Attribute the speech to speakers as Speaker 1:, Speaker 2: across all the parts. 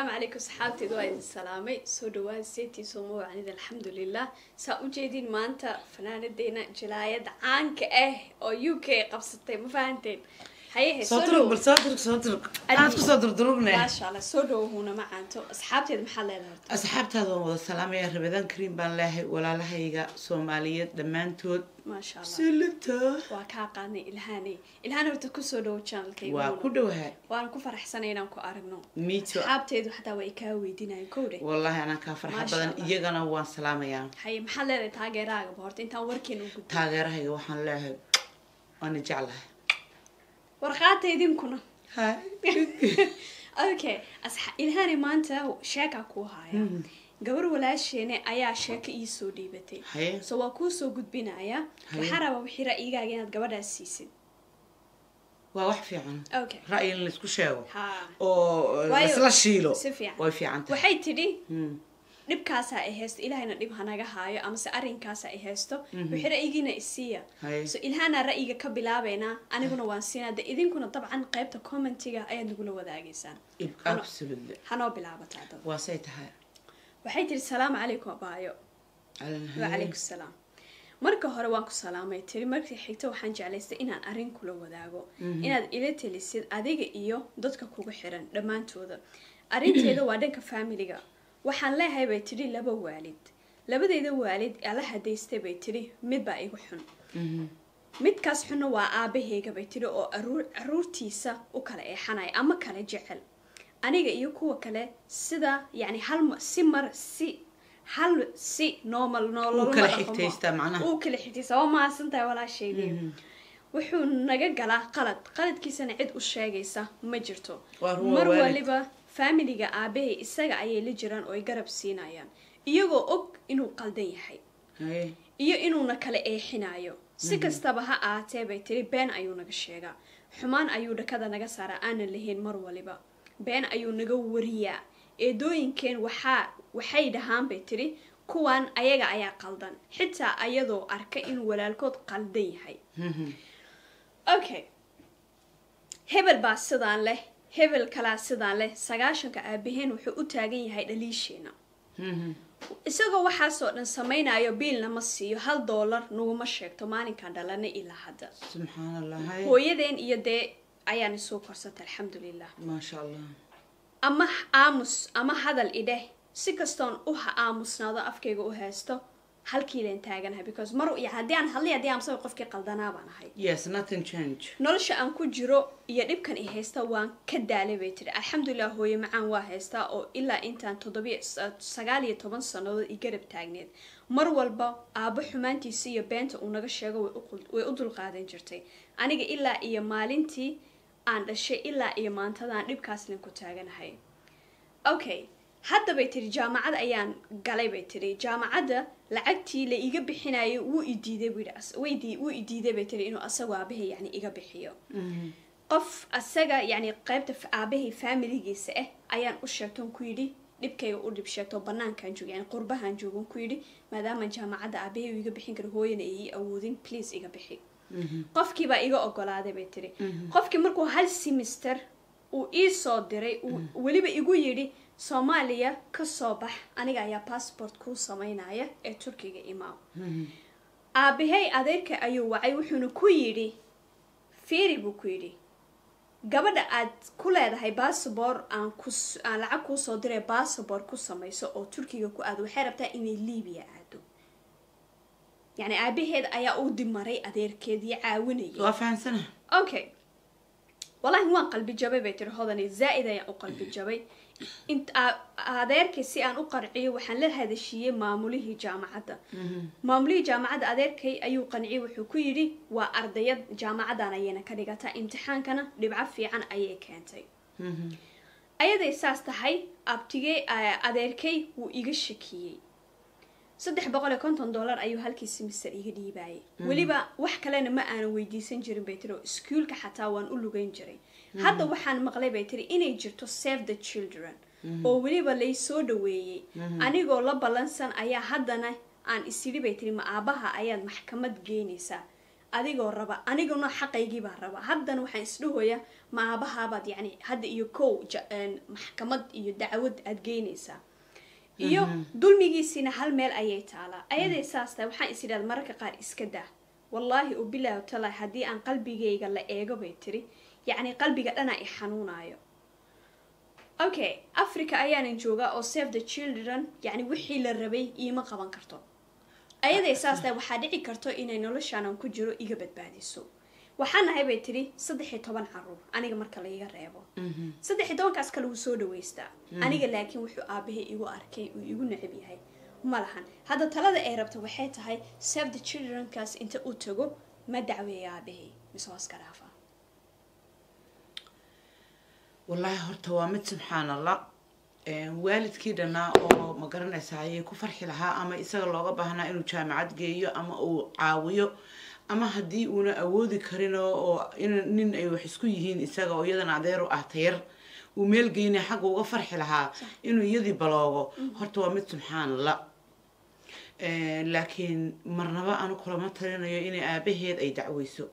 Speaker 1: asalaamu calaykum saxaabteed waa idin salaamay soo dhawaad seetii sooma wacanid alxamdulilah saa ujeedin maanta fanaanadeena jalaayada caanka ah oo u k qabsatay ma fahanteen
Speaker 2: bal aad ku soo durdurugne
Speaker 1: maasha allah soo dhawahuna ma caanto asxaabteed maxaa leedahay horta
Speaker 2: asxaabtaada waan wada salaamaya rabadaan kariim baan leehay walaalahayga soomaaliyeed dhammaantood
Speaker 1: maasha allah
Speaker 2: silita
Speaker 1: waa kaa qaadnay ilhaaney ilhaan horta kusoo dhawo
Speaker 2: waa
Speaker 1: channelkayga
Speaker 2: ku dhowahay
Speaker 1: waana ku faraxsanay inaan ku aragno
Speaker 2: miito
Speaker 1: asxaabteedu xataa way kaa weydiinayan kowdhe
Speaker 2: wallaahi anaa kaa farxa
Speaker 1: Maasha
Speaker 2: badan
Speaker 1: Allah.
Speaker 2: iyagana waan salaamayaa
Speaker 1: haye maxaad leedahay taageeraagaba horta intaan warkeena u gudbin
Speaker 2: taageerahayga waxaan leehay waana jeclahay
Speaker 1: ورقات
Speaker 2: يدين
Speaker 1: كنا. هاي أوكي. اصح ان هاني ما أنت شاكا كو هاي. قبل ولا شيء
Speaker 2: أنا
Speaker 1: أيا شاك يسو ديبتي. سو اكو سو قد بنا أيا. وحرا وحرا
Speaker 2: إيقا جينات قبل
Speaker 1: السيسي.
Speaker 2: واوح في عنا أوكي.
Speaker 1: رأي
Speaker 2: اللي
Speaker 1: تكو
Speaker 2: شاوه ها.
Speaker 1: أو بس
Speaker 2: لا شيلو. سفي
Speaker 1: عنا وحي
Speaker 2: Hmm.
Speaker 1: dhibkaasaa ay haysto ilaahayna dhib hanaga haayo amase arrinkaasa ay haysto wixii ra'yigiina isiiya
Speaker 2: Haye.
Speaker 1: so ilhaanaa ra'yiga ka bilaabeynaa aniguna waan siinaa de idinkuna dabcan qaybta commentiga ayaad nagula wadaagaysaan
Speaker 2: Ib- absolutely
Speaker 1: hanoo bilaabataa dad
Speaker 2: waa say tahay
Speaker 1: waxay tihi salaamu calaykum abaayo wacalaykum salaam marka hore waan ku salaamay tiri markii xigta waxaan jeclaystay inaan arrin kula wadaago inaad ila telisid adiga iyo dadka kugu xiran dhammaantooda arrinteeda waa dhanka faamiliga waxaan leeyahay bay tidhi laba waalid labadeeda waalid ala hadaystay bay tidhi mid baa igu xun midkaas xunna waa aabaheyga bay tidhi oo aruur caruurtiisa u kala eexanaya ama kala jecel aniga iyo kuwa kale sida yani hal si mar si hal si normal nolol
Speaker 2: Uu kala
Speaker 1: xigtaysta waa mahadsantahay walaashaydii wuxuu naga galaa qalad qaladkiisana cid u sheegaysa ma jirto mar waliba faamiliga aabahay isaga ayay la jiraan oo ay garab siinayaan. Iyagoo og inuu qaldan yahay. Iyo inuuna kala eexinayo si kastaba ha aatee bay tiri been ayuu naga sheegaa. Xumaan ayuu dhakada naga saaraa aanan lahayn mar waliba. Been ayuu naga wariyaa. Eedooyinkeen waxaa waxay dhahaan bay tiri kuwan ayaga ayaa qaldan. Xitaa ayadoo arka inuu walaalkood qaldan yahay. Okay. Hebel baa sidaan leh hebel kalaa sidaan leh sagaashanka aabaheen wuxuu u taagan yahay dhaliisheena isagoo waxaasoo dhan samaynayo biilna ma siiyo hal doolar naguma sheegto maalinkaan dhalanay ilaa hadda. Hooyadeen iyo dee ayaan isoo korsatay alxamdulilah ama aamus ama hadal idheh si kastoon u aamusnaado afkayga u haysto halkiilan taaganahay because mar ya haddii aan hadlay haddii aamusaba qofkii qaldanaa baan ahay.
Speaker 2: Yes nothing change
Speaker 1: nolosha aan ku jiro iyo dhibkan i haysta waan ka daalay bay tiri alxamdulilah hooye macaan waa haystaa oo ilaa intaan toddobiyo sagaal iyo toban sannadood i garab taagneed. Mar walba aabbo xumaantiisa iyo beenta uu naga sheego way u dulqaadan jirtay. Aniga ilaa iyo maalintii aan dhashay ilaa iyo maantadaan dhibkaaslan ku taaganahay. Okay hadda bay tiri jaamacad ayaan galay bay tiri jaamacadda lacagtii la iga bixinayo wuu idiiday buu yidhi as- way dii- wuu idiiday bay tiri inuu asagoo aabahay yani iga bixiyo qof asaga yani qaybta f- aabahay faamiligiisa ah ayaan u sheegton ku yidhi dhibkayga u dhib sheegto banaankaan jooga yani qurbahaan joogan ku yidhi maadaama jaamacadda aabahay uu iga bixin karo hooyana ay ii awoodin please iga bixi qofkiibaa iga ogolaaday bay tiri qofkii markuu hal semester uu ii soo diray uu weliba igu yidhi soomaaliya ka soo bax aniga ayaa passport kuu samaynaya ee turkiga imaam aabahey adeerka ayuu wacay wuxuuna ku yidhi fiiri buu ku yidhi gabadha aad ku leedahay bassabor aan lacag kuu soo diray bassabor ku samayso oo turkiga ku aado waxay rabtaa inay liibiya aado. Yacni aabaheed ayaa u dimaray adeerkeedii
Speaker 2: fahansana
Speaker 1: okay. Wallaahi waan qalbi jabay bay tiri hodani zaa-id ayaan u qalbi jabay adeerkay si aan u qarciyo waxaan la hadashiiyey maamulihii jaamacadda. Maamulihii jaamacadda adeerkay ayuu qanciyey wuxuu ku yidhi waa ardayad jaamacadan ayayna ka dhigataa imtixaankana dhibco fiican ayay keentay. Ayaday saas tahay abtigey a- adeerkay wuu iga shakiyey. Saddex boqol iyo konton dollar ayuu halkii simister iga dhiibaayay weliba wax kalena ma aanan weydiisan jirin bay tiri oo iskuulka xataa waan u lugeyn jiray hadda waxaan maqlay bay tiri inay jirto save the children. Oo weliba lay soo dhaweeyey. Anigoo la ballansan ayaa haddana aan isidhi bay tiri ma aabaha ayaad maxkamad geynaysaa adigoo raba aniguna xaqaygii baa raba haddana waxaan isdhahoyaa ma aabahaabaad yacni hadda iyo kow maxkamad iyo dacwad aad geynaysaa iyo dulmigiisiina hal meel ayay taalaa ayaday saas tahay waxaan is idhahda mararka qaar iska daa. Wallaahi u bilaahi talahi haddii aan qalbigayga la eego bay tiri yacni qalbiga dhanaa i xanuunayo okay africa ayaanan joogaa oo save the children yacni wixii la rabay iima qaban karto ayaday saas tahay waxaa dhici karto inay noloshaanan ku jiro iga badbaadiso waxaa nahay bay tiri saddex iyo toban carruur aniga marka laiga reebo saddex iyo tobankaas kale wuu soo dhaweystaa aniga laakiin wuxuu aabahay igu arkay uu igu necab yahay ma lahan hadda talada ay rabto waxay tahay save the childrenkaas inta u tago ma dacweeya aabahay mise waa iska dhaafa
Speaker 2: wallaahi horta waa mid subxaan allah waalidkii dhannaa oo ma garanaysa ayay ku farxi lahaa ama isaga looga baahnaa inuu jaamacad geeyo ama uu caawiyo ama haddii uuna awoodi karin oo oo in nin ay wax isku yihiin isaga oo iyadana adeer u ah tayar uu meel geynaya xagga uga farxi lahaa inuu iyadii baloogo. Horta waa mid subxaan allah laakiin marnaba anu kulama talinayo inay aabaheed ay dacweyso.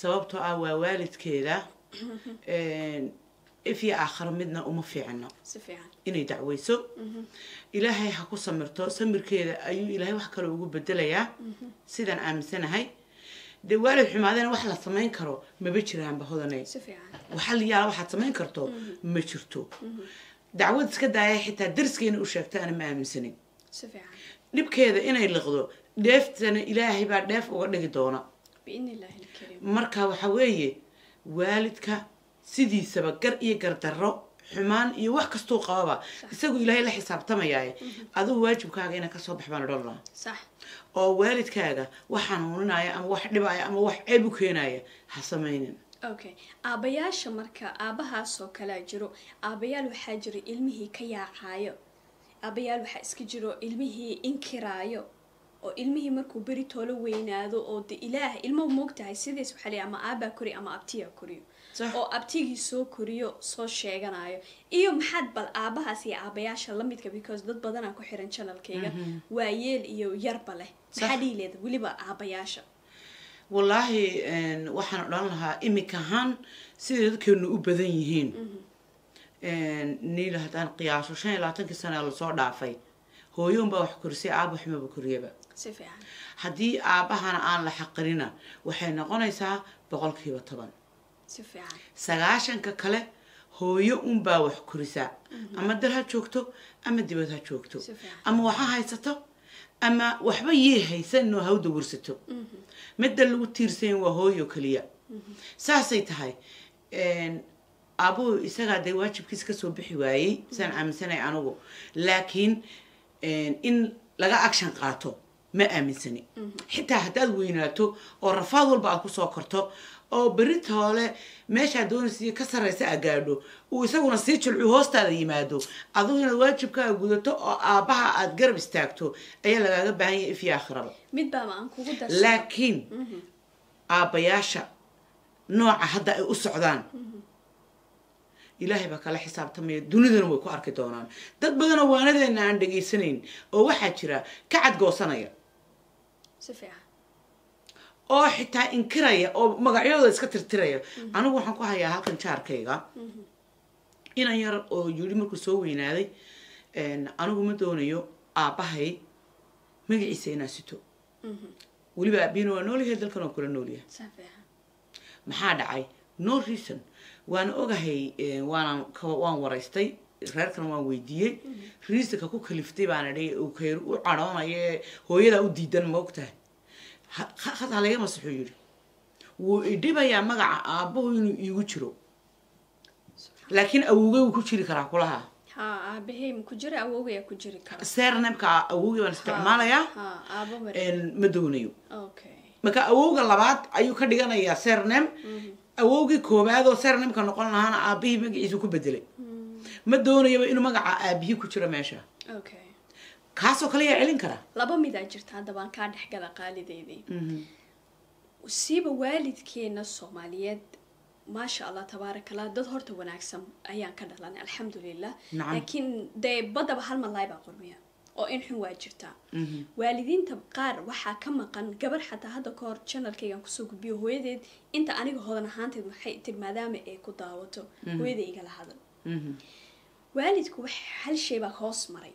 Speaker 2: Sababtoo ah waa waalidkeeda if iyo aakharo midna uma fiicino
Speaker 1: si fiican
Speaker 2: inay dacweyso ilaahay ha ku samirto samirkeeda ayuu ilaahay wax kale ugu bedelayaa sidaan aaminsanahay dee waalid xumaadana wax la samayn karo maba jiraanba hodanay
Speaker 1: si fiican
Speaker 2: waxa la yaalla waxaad samayn karto ma jirto dacwad iska daaya xitaa dariskeena u sheegta ana ma aaminsanin
Speaker 1: si fiican
Speaker 2: dhibkeeda inay liqdo dheeftana ilaahay baa dheef uga dhigi doona
Speaker 1: biidni illaahi alkariim
Speaker 2: marka waxa weeye waalidka sidiisaba gar iyo gardarro xumaan iyo wax kastuu qababa. Isagu ilaahay la xisaabtamayaaye adigu waajibkaaga inaa ka soo bax baan odhan lahaa. Oo waalidkaaga wax xanuuninaya ama wax dhibaya ama wax ceeb u keenaya ha samaynin.
Speaker 1: Okay aabayaasha marka aabahaasoo kalea jiro aabayaal waxaa jira ilmihii ka yaacaayo. Aabayaal waxaa iska jiro ilmihii inkiraayo oo ilmihii markuu beri toolo weynaado oo de ilaah ilmo moogtahay sidiis waxaa ama aabaa koriyo ama abtiyaa koriyo. Oo abtigii soo koriyo soo sheeganayo iyo maxaad bal aabahaas iyo aabayaasha lamidka because dad badanaa ku xiran janalkayga waa yeel iyo yarba leh. Maxaa dhihi leeda weliba aabayaasha
Speaker 2: wallaahi waxaan odhan lahaa imika ahaan siday dadkeenu u badan yihiin. Niila haddaan qiyaaso shan iyo labaatankii sana la soo dhaafay. Hooyoon baa wax korisay aaba waxmaba koriyaba haddii aabahana aan la xaqirina waxay noqonaysaa boqolkiiba toban
Speaker 1: si fiican
Speaker 2: sagaashanka kale hooyo unbaa wax korisaa ama dal ha joogto ama dibad ha joogto
Speaker 1: Si fiican.
Speaker 2: ama waxa haysato ama waxba yee haysan oo hawda warsato midda lagu tiirsayn waa hooyo keliya saasay tahay aabuhu isagaa dee waajibkiisa kasoo bixi waayey saan aaminsanay anigu laakiin in laga action qaato ma aaminsani. Xitaa haddaad weynaato oo rafaad walba aad ku soo korto oo berita hole meeshaad doonaysa ka sarraysa aad gaadho uu isaguna sii jilcu hoostaada yimaado. Adigu inaad waajibkaaga gudato oo aabbaha aad garab istaagto ayaa lagaaga baahan yahay if
Speaker 1: darsan.
Speaker 2: Laakiin aabbayaasha nooca hadda ay u socdaan ilaahay baa kala xisaabtamaya dunidana way ku arki doonaan. Dad badanoo waanadeena aan dhegaysanayn oo waxaa jira ka cadgoosanaya
Speaker 1: si fiican.
Speaker 2: Oo xitaa inkiraya oo magacyadooda iska tirtiraya. Anigu waxaan ku hayaa halkan jaarkayga. Inan yar oo yidhi markuu soo weynaaday anigu ma doonayo aabbahay magaciisa inaa sito weliba aabihina waa noolyahay dalkan oo kula noolyahay maxaa dhacay? No reason. Waan ogahay waanaan waan waraystay reerkan waan weydiiyey. Reasonka ku kaliftay baana dhi uu kayr u cadhoonaya ee hooyadaa u diidan ma ogtahay. Had halaga masaxuu yidhi. Wuu idhibayaa magaca aabbahu inuu iigu jiro. Laakiin awowgay wuu ku jiri karaa kulaha.
Speaker 1: Ha aabahey ma ku jira awowgayaa ku jiri kara
Speaker 2: seernamka awowgay baan isticmaalayaa
Speaker 1: ha aabo mar
Speaker 2: ma doonayo.
Speaker 1: Okay.
Speaker 2: Marka awowga labaad ayuu ka dhiganayaa sernem awowgii koowaad oo sernemka noqon lahaana aabihii magaciisu ku bedelay ma doonayaba inuu magaca aabihii ku jiro meesha
Speaker 1: okay
Speaker 2: kaasoo kale yaa celin karaa
Speaker 1: laba midaa jirta hadda baan kaa dhexgala qaalideydii siiba waalidkeena soomaaliyeed maasha allah tabaaraka allah dad horta wanaagsan ayaan ka dhalanay alxamdulilah
Speaker 2: Nacam.
Speaker 1: laakiin dee badaba hal malaay baa qormiya oo in xun waa jirtaa waalidiinta qaar waxaa ka maqan gabar xataa hadda ka hor janalkaygan kusoo gudbiyo hooyadeed inta aniga hodan ahaanteed waxay tiri maadaama ay ku daawato hooyada igala hadal waalidku hal shay baa hoos maray.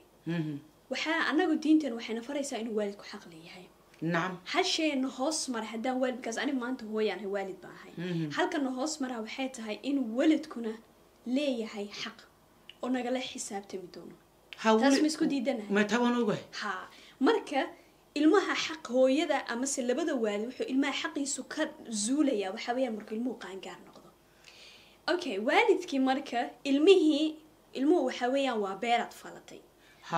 Speaker 1: Waxaa anagu diinteen waxayna faraysaa inuu waalidku xaq leeyahay.
Speaker 2: Nacam
Speaker 1: hal shayna hoos maray haddaan waalid markaas aniga maanta hooyaan ahay waalid baan ahay. Halkana hoos maraa waxay tahay inuu waalidkuna leeyahay xaq oo nagala xisaabtami doono. Taas ma isku diidanahay?
Speaker 2: ogahay
Speaker 1: ha. Marka ilmaha xaq hooyada amase labada waalid wuxuu ilmaha xaqiisu ka zuulaya waxaa weeyaan markuu ilmuhu qaangaar noqdo. Okay waalidkii marka ilmihii ilmuhu waxaa weeyaan waa beeraad falatay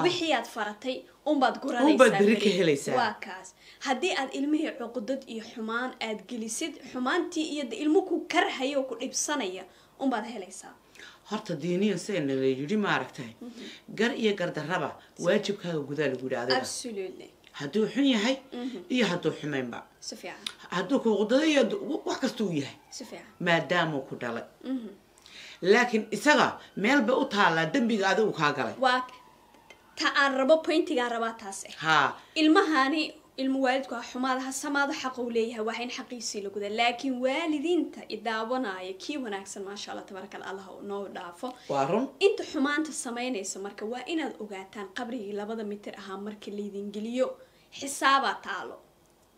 Speaker 1: wixii aad faratay unbaad guranaysaa
Speaker 2: beri ka helaysaa.
Speaker 1: waa kaas haddii aad ilmihii cuqudad iyo xumaan aad gelisid xumaantii iyo ilmu ku karhaya oo ku dhibsanaya unbaad helaysaa
Speaker 2: horta diiniyan sidayna la yidhi maaragtay gar iyo gardarraba waajibkaaga gudaa lagu yidhi adiga hadduu xun yahay iyo hadduu xumaynba hadduu kuuqdado iyo wax kastuu yahay maadaamuu ku dhalay laakiin isaga meel bay u taallaa dembiga adigu kaa galay.
Speaker 1: Ta aan rabo pointigaan rabaa taas
Speaker 2: haa.
Speaker 1: Ilmahani ilmo waalidku ha xumaada ha samaado xaqa uu leeyahay waa in xaqiisii la guda laakiin waalidiinta idaawanaya kii wanaagsan maasha allah tabaaraka allah noo dhaafo. Inta xumaanta samaynaysa marka waa inaad ogaataan qabrigii labada mitir ahaa marka laydin geliyo xisaabaa taalo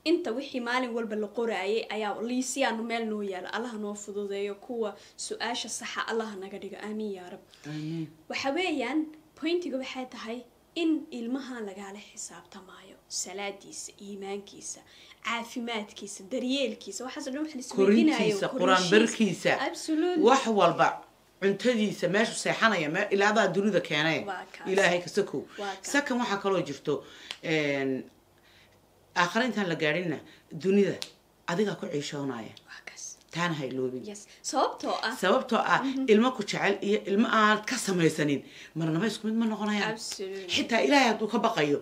Speaker 1: inta wixii maalin walba la qoraayay ayaa liisiyaanu meel noo yaalo allaha noo fududeeyo kuwa su'aasha saxa allaha naga dhigo aamiin yaa rab.
Speaker 2: Aamiin.
Speaker 1: Waxa weeyaan pointiga waxay tahay in ilmahan lagala xisaabtamaayo salaadiisa iimaankiisa caafimaadkiisa daryeelkiisa. Waxaas dhan wax la isweydiinayo
Speaker 2: korintiisa qur'aan barkiisa
Speaker 1: absolutely
Speaker 2: wax walba cuntadiisa meeshu seexanaya ilaadaa dunida
Speaker 1: kaas.
Speaker 2: ilaahay ka sakow. Sakan waxaa kaloo jirto aakhare intaan la gaadhinna dunida adigaa ku ciishoonaya
Speaker 1: waa kaas
Speaker 2: taana ha iloobin
Speaker 1: yes. sababtoo ah
Speaker 2: sababtoo ah ilmo ku jecel iyo ilmo aan ka samaysanin marnaba isku mid ma noqonayaan
Speaker 1: Absolutely.
Speaker 2: xitaa ilaahay hadduu ka baqayo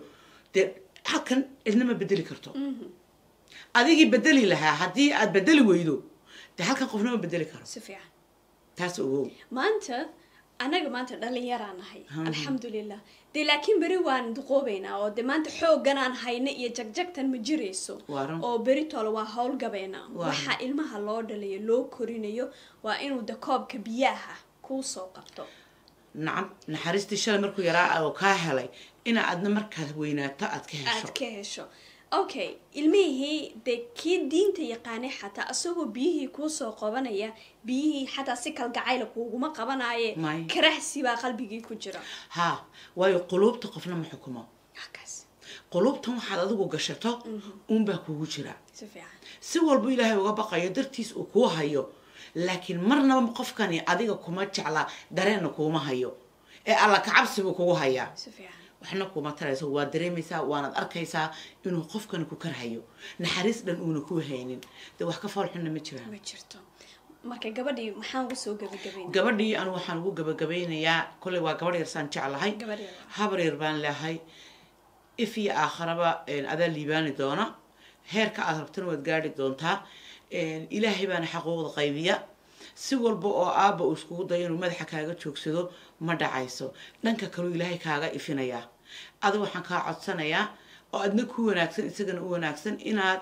Speaker 2: dee halkan cidna ma bedeli karto adigii bedeli lahaa haddii aad bedeli weydo ogow
Speaker 1: maanta anaga maanta dhalinyaraa nahay alxamdulilah dee laakiin beri waan duqoobaynaa oo de maanta xoogganaan hayna iyo jagjagtan ma jirayso. Oo beri tole waa howlgabeynaa
Speaker 2: Waa
Speaker 1: waxa ilmaha loo dhalayo loo korinayo waa inuu de koobka biyaha kuu soo qabto.
Speaker 2: Nacam naxariistii shalay markuu yaraa oo kaa helay. Ina adna markaad weynaato aad ka hesho.
Speaker 1: Aad ka hesho okay ilmihii dee kii diinta yaqaanay xataa isagoo biyihii kuusoo qabanaya biyihii xataa si kalgacayla kuuguma qabanaaye
Speaker 2: May.
Speaker 1: karahsi baa qalbigii ku jira.
Speaker 2: Haa waayo quluubta qofna ma xukumo. Quluubtan waxaad adigu gashato uunbaa kuugu jira.
Speaker 1: Si
Speaker 2: walbu ilaahay uga baqayo dartiis uu kuu hayo laakiin marnaba qofkani adiga kuma jeclaa dareenna kuuma hayo ee alla kacabsi buu kugu hayaa waxna kuma tarayso waad dareemaysaa waanaad arkaysaa inuu qofkani ku karhayo. Naxariis dhan uuna ku haynin. Dee wax ka foolxunna ma jiraan.
Speaker 1: Ma jirto. Marka gabadhii maxaan ugu soo gabagabayn
Speaker 2: gabadhii anu waxaan ugu gabagabaynayaa kolley waa gabadh yarsaan jeclahay. Habar yar baan lehay. If iyo aakharaba adaa liibaani doona. Heerka aad rabtana waad gaari doontaa. Ilaahay baana xaquuqda qaybiya si walba oo aabba uu iskugu dayo inuu madaxa kaaga joogsado ma dhacayso. Dhanka kaleu ilaahay kaaga ifinayaa. Adiga waxaan kaa codsanayaa oo adna ku wanaagsan isagana u wanaagsan inaad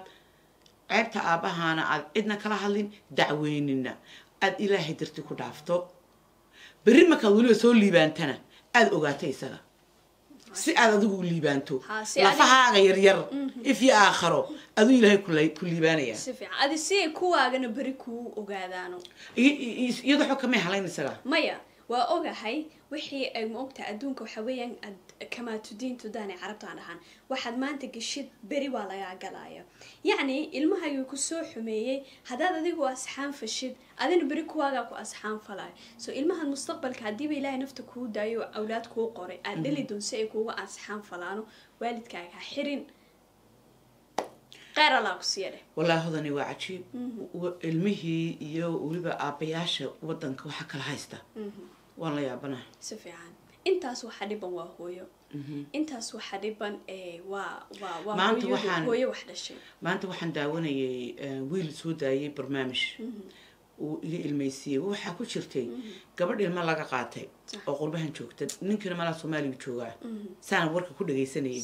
Speaker 2: ceebta aabbahaana aad cidna kala hadlin dacweynina aad ilaahay darti ku dhaafto. Berri markaad weliba soo liibaantana? Aada ogaata isaga. Si aad adigu u liibaanto. Lafahaaga yaryar if iyo aakharo aduu ilaahay ku liibaanaya.
Speaker 1: Si fiican. Adi si ay kuwaagana beri kuu ogaadaano.
Speaker 2: I- i- i- iyadoo xog kamay halayn isaga.
Speaker 1: Maya waa ogahay wixii ay ma ogtahay adduunka waxa weeyaan ad kamaatudiin tudaan ee carabta aan dhahaan waxaad maanta geshid beri waa lagaa galaya yacni ilmahaygu ku soo xumeeyey. Haddaad adigu asxaan fashid adina beri kuwaagaa ku asxaan falaya so ilmahan mustaqbalka haddiiba ilaahay nafta kuu daayo oo awlaad kuu qoray aad dhali doon si ay kuuga asxaan falaano waalidkaaga ha xirin. Ku
Speaker 2: wallaahi hodani waa cajiib. Wa- ilmihii iyo weliba aabbayaasha wadanka waxaa kala haysta waan la yaabanaha
Speaker 1: si fiican. Intaas waxa dhiban waa hooyo. Intaas waxa dhiban
Speaker 2: waxaan-
Speaker 1: hooyo wax dhashay.
Speaker 2: maanta waxaan daawanayay eh, wiil soo daayay barnaamij. Uu iga ilmaysiiyey waxaa ku jirtay gabadh ilmo laga qaatay oo qurbahan joogta ninkina malaa soomaaliga joogaa. Saan warka ku dhagaysanayay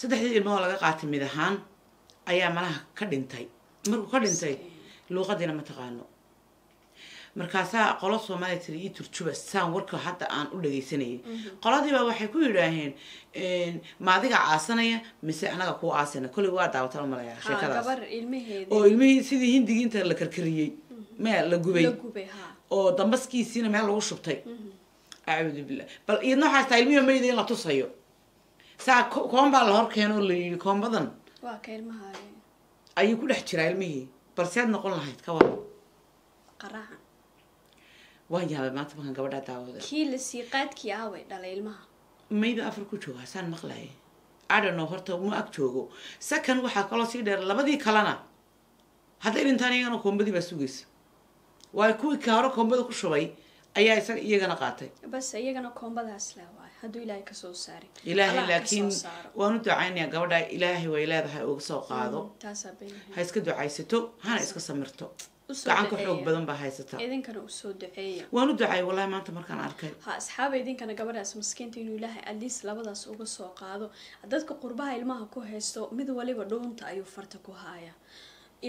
Speaker 2: saddexdii ilmo oo laga qaatay mid ahaan ayaa malaha ka dhintay. Markuu ka dhintay luuqadiina ma taqaano markaasaa qolo soomaaliya tiri ii turjuba saan warka hadda aan u dhagaysanayay qoladiibaa waxay ku yidhaaheen ma adiga caasanaya mise anaga kuu aasana kolley waa daawatan umalayaa
Speaker 1: ha
Speaker 2: sheekadaas
Speaker 1: gabar ilmaheedi
Speaker 2: oo ilmihii sidii hindigii inta la karkariyey meel la gubay
Speaker 1: la gubay ha
Speaker 2: oo dambaskiisiina meel lagu shubtay acuudu billah bal iyadna waxaa taa ilmihii mayda in la tusayo saa ko- koon baa la hor keeno oo la yidhi koombadan
Speaker 1: waa ka ilmaha
Speaker 2: ayuu ku dhex jiraa ilmihii balseed noqon lahayd ka waran
Speaker 1: qaraacan
Speaker 2: waan yaabay maanta markaan gabadhaa daawada
Speaker 1: kii la sii qaadkii aaway dhalay ilmaha.
Speaker 2: Mayba afar ku jooga saan maqlaya adhano horta ma ag joogo sakan waxaa kaloo sii dheer labadii kalena hadday dhintaan iyagana koombadii baa sugaysa waayo kuwii ka hore koombada ku shubay ayaa isaga iyagana qaatay
Speaker 1: bas iyagana koombadaas leh waay hadduu ilaahay ka soo saari
Speaker 2: ilaahay laakiin waan u ducaynayaa gabadha ilaahay way leedahay uga soo qaado.
Speaker 1: Baynahay
Speaker 2: ha iska ducaysato hana iska samirto
Speaker 1: Usoo
Speaker 2: gacan ka
Speaker 1: duceeya.
Speaker 2: xoog badan baa haysata
Speaker 1: idinkana usoo duceeya
Speaker 2: waan u ducayay wallahi maanta markaan arkay
Speaker 1: ha asxaaba idinkana gabadhaas maskiinta inuu ilaahay aliis labadaas uga soo qaado dadka qurbaha ilmaha ku haysto mid waliba dhuunta ayuu farta ku haaya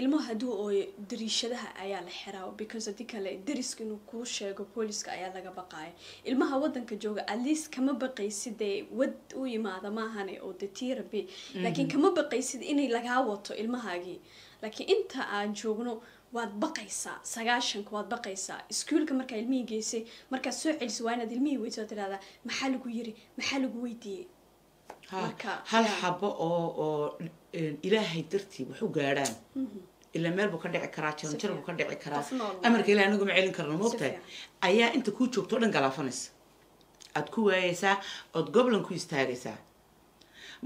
Speaker 1: ilmo hadduu ooyo dariishadaha ayaa la xiraa because haddii kale dariska inuu kuu sheego booliska ayaa laga baqaaya ilmaha wadanka jooga aliis kama baqaysid dee wad u yimaada maahane oo de tiraby laakiin kama baqaysid inay lagaa wato ilmahaagii laakiin inta aan joogno waad baqaysaa sagaashanka waad baqaysaa iskuulka markaa ilmihii geysay markaad soo celisay waa inaad ilmihii weyso waad tidhahdaa maxaa lagu yiri? Maxaa lagu weydiiyey?
Speaker 2: Hal xabo oo oo ilaahay dartii wax u gaadhaan ila meel buu ka dhici karaa jaranjar buu ka dhici karaa. Amarka ilaah anagu ma celin karno moogtahay ayaa inta kuu joogto o dhan galaafanaysa. Aad ku waayaysaa ood goblan ku istaagaysaa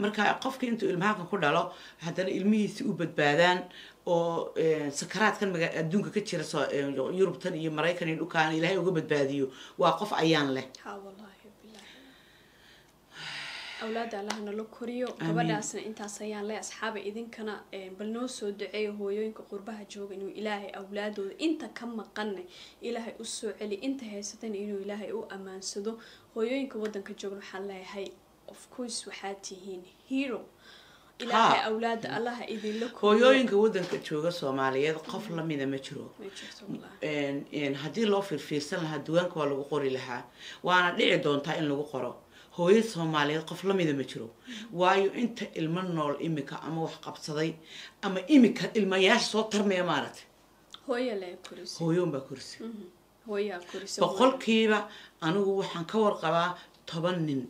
Speaker 2: marka qofka intuu ilmahakan ku dhalo haddana ilmihiisi u badbaadaan oo een, sakaraadkan adduunka ka jira een, yurubtan iyo maraykan iyo dhulkaan ilaahay uga badbaadiyo waa qof ayaan leh.
Speaker 1: Awlaada allahna la koriyo. Gabadhaasna intaas ayaan leh. Asxaaba idinkana eh, bal noo soo duceeyo hooyooyinka qurbaha jooga inuu ilaahay awlaadooda inta ka maqanne ilaahay u soo celi inta haysatana inuu ilaahay u ammaansado hooyooyinka wadanka joogna waxaan leeyahay of course waxaad tihiin hero. Ilaahay
Speaker 2: Ha.
Speaker 1: awlaada allaha idinla
Speaker 2: hooyooyinka waddanka jooga soomaaliyeed qof lamida ma jiro. Een haddii loo fiirfiirsan lahaa duwaanka waa lagu qori lahaa. Waana dhici doontaa in lagu qoro. Hooyo soomaaliyeed qof lamida ma jiro. Waayo inta ilmo nool imika ama wax qabsaday ama imika ilmayaasha soo tarmaya maaragtay. Hooyoon baa korisay boqolkiiba anigu waxaan ka warqabaa toban nin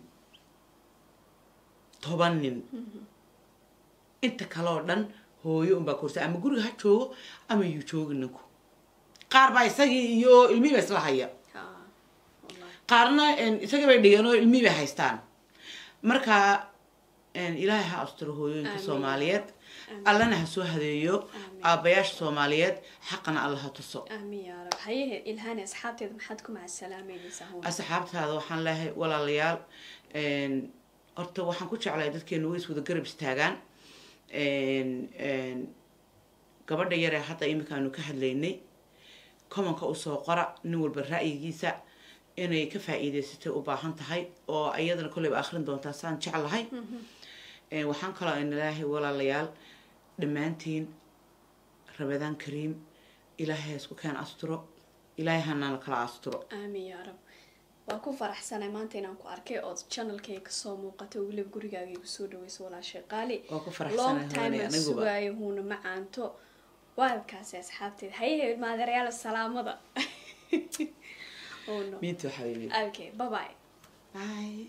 Speaker 2: toban nin inta kale oo dhan hooyo unbaa korisay ama guriga ha joogo ama yuu joogi ninku. Qaar baa isagii iyo ilmihii ba isla haya qaarna isagii bay dhigeen oo ilmihii bay haystaan. Marka ilaahay ha asturo hooyooyinka soomaaliyeed. Allana ha soo hadeeyo
Speaker 1: Amiin.
Speaker 2: aabbayaasha soomaaliyeed. Xaqana alla ha tuso. Asxaabtaada waxaan leeyahay walaalayaal horta waxaan ku jeclahay dadkeenu way iswada garab istaagaan. Gabadha yaree hadda iminkaanu ka hadlaynay commonka u soo qora nin walba ra'yigiisa inay ka faa'iidaysatay u baahan tahay oo iyadana kolleyba akhrin doontaa saan jeclahay. Een, waxaan kaloo ina leeyahay walaalayaal dhammaantiin rabadaan kariim ilaahay ha isku keen asturo ilaahay hanana kala asturo.
Speaker 1: Aamin yaa rab وأكون فرح سنة مانتين أنكو أركي أوت شانل كيك صوم وقت ولب جوري جاي بسود ويس
Speaker 2: ولا شيء قالي
Speaker 1: وأكون
Speaker 2: فرح
Speaker 1: سنة مانتين
Speaker 2: مع
Speaker 1: أنتو وايد كاس يا صحبتي هي ما أدري على السلام
Speaker 2: هذا مين
Speaker 1: تو أوكي باي
Speaker 2: باي